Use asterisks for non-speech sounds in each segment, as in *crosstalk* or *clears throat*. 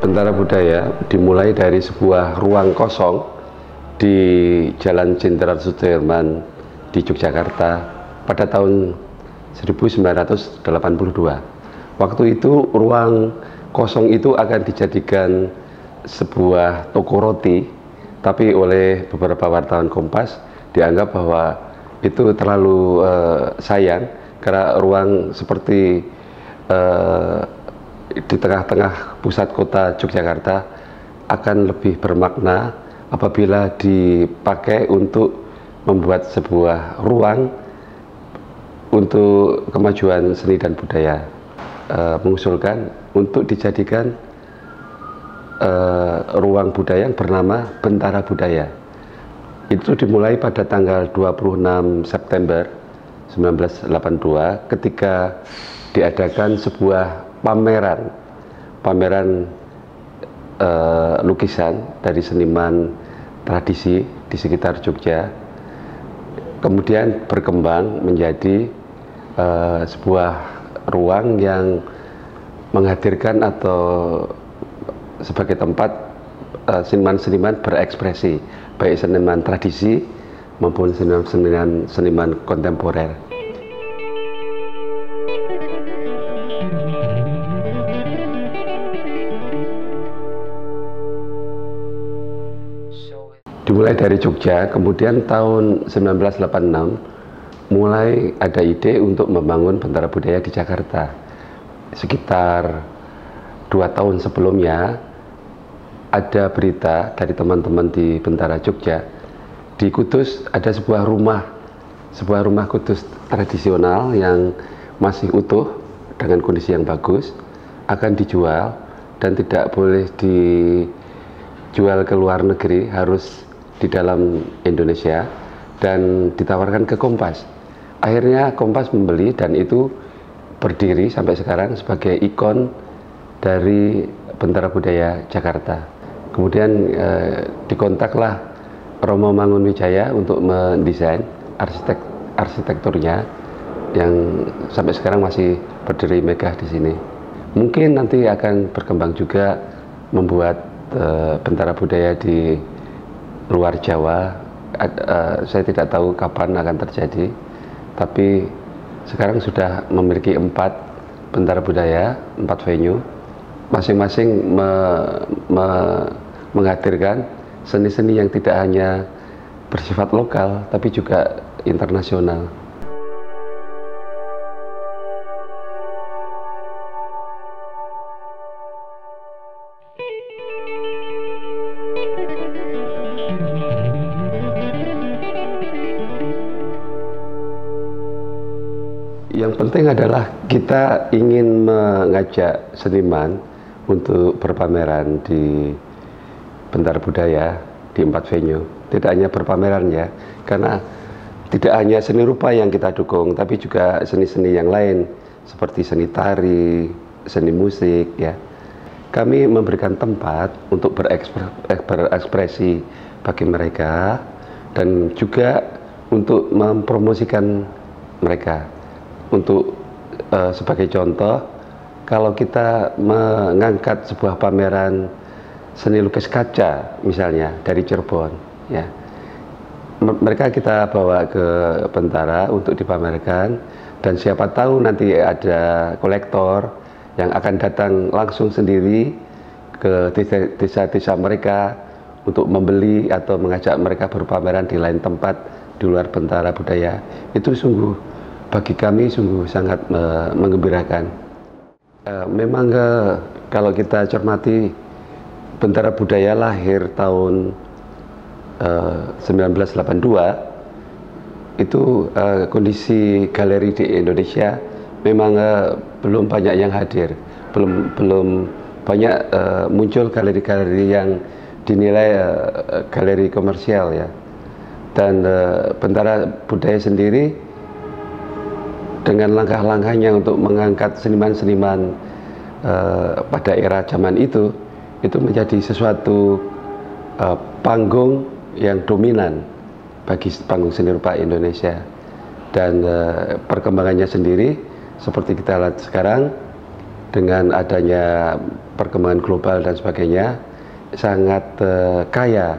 Bentara Budaya dimulai dari sebuah ruang kosong di Jalan Jenderal Sudirman di Yogyakarta pada tahun 1982. Waktu itu ruang kosong itu akan dijadikan sebuah toko roti, tapi oleh beberapa wartawan Kompas dianggap bahwa itu terlalu uh, sayang karena ruang seperti uh, di tengah-tengah pusat kota Yogyakarta akan lebih bermakna apabila dipakai untuk membuat sebuah ruang untuk kemajuan seni dan budaya. E, mengusulkan untuk dijadikan e, ruang budaya yang bernama Bentara Budaya. Itu dimulai pada tanggal 26 September 1982 ketika diadakan sebuah pameran pameran uh, lukisan dari seniman tradisi di sekitar Jogja. Kemudian berkembang menjadi uh, sebuah ruang yang menghadirkan atau sebagai tempat eh, seniman-seniman uh, berekspresi baik seniman tradisi maupun seniman-seniman seniman kontemporer. dimulai dari Jogja, kemudian tahun 1986 mulai ada ide untuk membangun Bentara Budaya di Jakarta. Sekitar dua tahun sebelumnya ada berita dari teman-teman di Bentara Jogja di Kudus ada sebuah rumah sebuah rumah Kudus tradisional yang masih utuh dengan kondisi yang bagus akan dijual dan tidak boleh dijual ke luar negeri harus di dalam Indonesia dan ditawarkan ke Kompas. Akhirnya Kompas membeli dan itu berdiri sampai sekarang sebagai ikon dari Bentara Budaya Jakarta. Kemudian eh, dikontaklah Romo Mangunwijaya untuk mendesain arsitek arsitekturnya yang sampai sekarang masih berdiri megah di sini. Mungkin nanti akan berkembang juga membuat uh, Bentara Budaya di luar Jawa uh, saya tidak tahu kapan akan terjadi tapi sekarang sudah memiliki empat bentara budaya empat venue masing-masing me, me, menghadirkan seni-seni yang tidak hanya bersifat lokal tapi juga internasional. Yang penting adalah kita ingin mengajak seniman untuk berpameran di Bentar Budaya di empat venue. Tidak hanya berpameran ya, karena tidak hanya seni rupa yang kita dukung, tapi juga seni-seni yang lain seperti seni tari, seni musik ya. Kami memberikan tempat untuk berekspresi bagi mereka dan juga untuk mempromosikan mereka untuk uh, sebagai contoh kalau kita mengangkat sebuah pameran seni lukis kaca misalnya dari Cirebon ya mereka kita bawa ke Bentara untuk dipamerkan dan siapa tahu nanti ada kolektor yang akan datang langsung sendiri ke desa-desa mereka untuk membeli atau mengajak mereka berpameran di lain tempat di luar Bentara Budaya itu sungguh bagi kami sungguh sangat mengembirakan. Uh, memang uh, kalau kita cermati Bentara Budaya lahir tahun uh, 1982 itu kondisi galeri di Indonesia memang belum banyak yang hadir, belum belum banyak muncul galeri-galeri yang dinilai galeri komersial ya. Dan Bentara Budaya sendiri dengan langkah-langkahnya untuk mengangkat seniman-seniman uh, pada era zaman itu itu menjadi sesuatu uh, panggung yang dominan bagi panggung seni rupa Indonesia. Dan uh, perkembangannya sendiri seperti kita lihat sekarang dengan adanya perkembangan global dan sebagainya sangat uh, kaya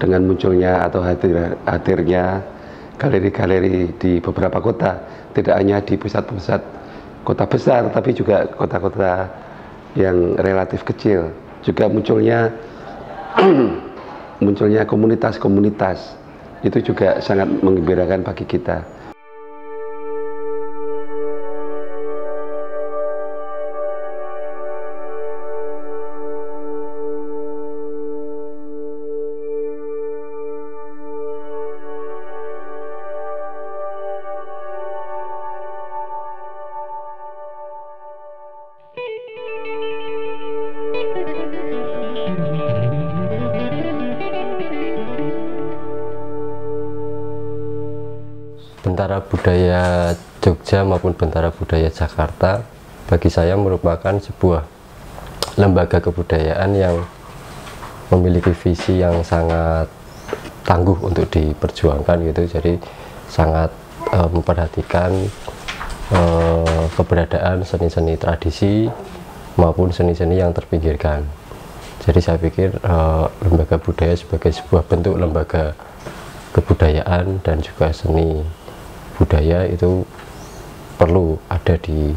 dengan munculnya atau hadir, hadirnya galeri-galeri di beberapa kota tidak hanya di pusat-pusat kota besar tapi juga kota-kota yang relatif kecil. Juga munculnya *clears throat* munculnya komunitas-komunitas. Itu juga sangat mengembirakan bagi kita Bentara Budaya Jogja maupun Bentara Budaya Jakarta bagi saya merupakan sebuah lembaga kebudayaan yang memiliki visi yang sangat tangguh untuk diperjuangkan gitu. Jadi sangat uh, memperhatikan uh, keberadaan seni-seni tradisi maupun seni-seni yang terpinggirkan. Jadi saya pikir uh, lembaga budaya sebagai sebuah bentuk lembaga kebudayaan dan juga seni budaya itu perlu ada di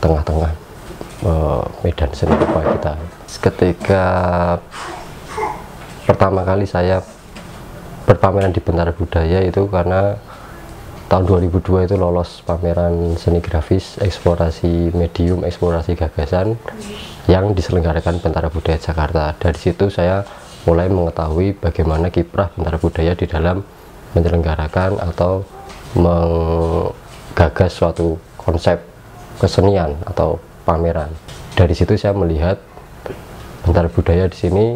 tengah-tengah uh, medan seni rupa kita. Ketika pertama kali saya berpameran di Bentara Budaya itu karena tahun 2002 itu lolos pameran seni grafis eksplorasi medium eksplorasi gagasan yang diselenggarakan Bentara Budaya Jakarta dari situ saya mulai mengetahui bagaimana kiprah Bentara Budaya di dalam menyelenggarakan atau menggagas suatu konsep kesenian atau pameran. Dari situ saya melihat bentar budaya di sini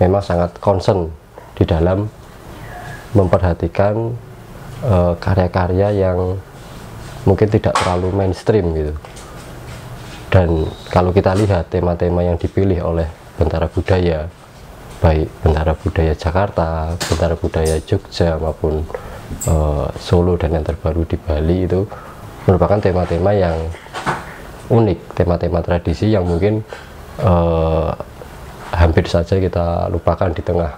memang sangat concern di dalam memperhatikan eh, karya-karya uh, yang mungkin tidak terlalu mainstream gitu. Dan kalau kita lihat tema-tema yang dipilih oleh Bentara Budaya, baik Bentara Budaya Jakarta, Bentara Budaya Jogja maupun uh, Solo dan yang terbaru di Bali itu merupakan tema-tema yang unik, tema-tema tradisi yang mungkin uh, hampir saja kita lupakan di tengah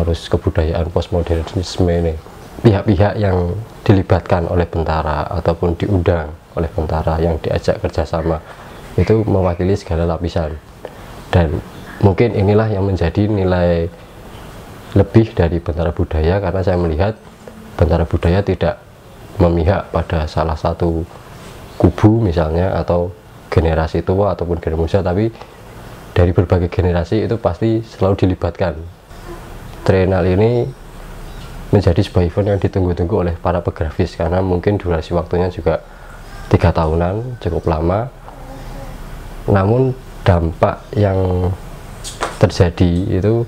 arus kebudayaan postmodernisme ini. Pihak-pihak yang dilibatkan oleh Bentara ataupun diundang oleh Bentara yang diajak kerjasama itu mewakili segala lapisan dan mungkin inilah yang menjadi nilai lebih dari Bentara Budaya karena saya melihat Bentara Budaya tidak memihak pada salah satu kubu misalnya atau generasi tua ataupun generasi muda tapi dari berbagai generasi itu pasti selalu dilibatkan. Trienal ini menjadi sebuah event yang ditunggu-tunggu oleh para pegrafis karena mungkin durasi waktunya juga tiga tahunan cukup lama. Namun dampak yang terjadi itu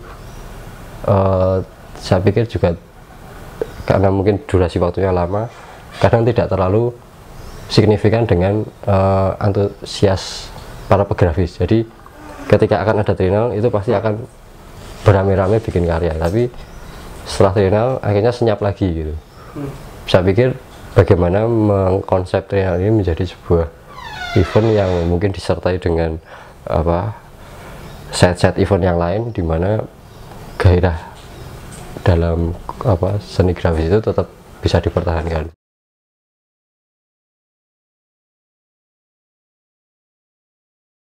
uh, saya pikir juga karena mungkin durasi waktunya lama kadang tidak terlalu signifikan dengan uh, antusias para pegrafis jadi ketika akan ada trinal itu pasti akan beramai-ramai bikin karya tapi setelah trinal akhirnya senyap lagi gitu hmm. saya pikir bagaimana mengkonsep trinal ini menjadi sebuah event yang mungkin disertai dengan apa set-set event yang lain di mana gairah dalam apa seni grafis itu tetap bisa dipertahankan